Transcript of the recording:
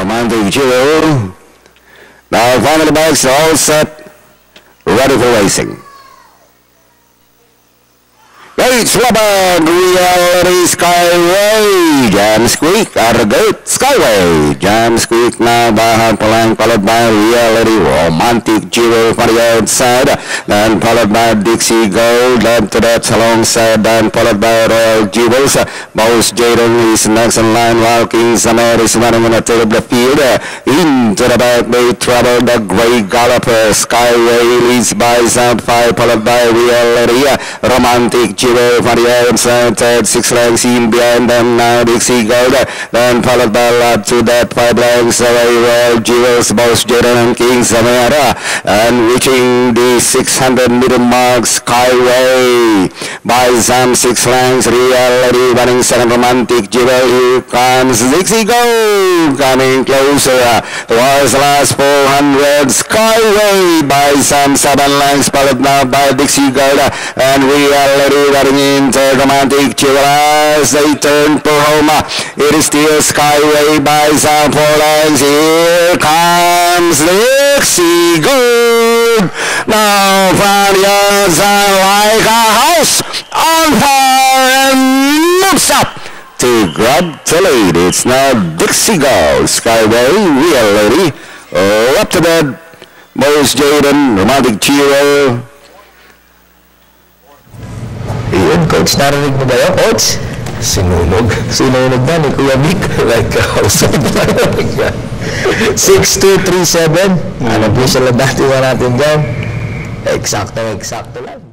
Romantic Jewel. Now finally bikes are all set, ready for racing. Gates Rubber, Reality Skyway, Jam Squeak, gate, Skyway, Jam Squeak now by Harpalang, followed by Reality Romantic Jewel the outside, then followed by Dixie Gold, up to that alongside, then followed by Royal Jewels, Boss Jaden is next in line, while King Summer is running on the tail of the field, into the back, they trouble the Grey Galloper, Skyway leads by Sound 5, followed by Reality, Romantic Jewel, the outside, third, six lengths in behind them now, Dixie Gold, then followed by Lab to that five lengths away, Jewels, Boss Jaden and King Samara, and reaching the 600 meter mark, Skyway, by some six lengths, Reality running seven, Romantic Jewel, here comes Dixie Gold, coming closer towards the last 400, Skyway, by some seven lengths, followed now by Dixie Gold, and Reality running into Romantic Jewel as they turn for home. It is still Skyway by some four lengths. Here comes Dixie Gold. Now from the outside like a house on fire to grab the lead. It's now Dixie Gold. Skyway, Reality, uh, up to bed. Most Jaden, Romantic Jewel, Yun, coach, narinig mo ba yun, coach? Sinunog. Sinunog na ni Kuya Vic. like a house on fire. 6237. Ano po sila dati natin dyan? Eksakto, eksakto lang.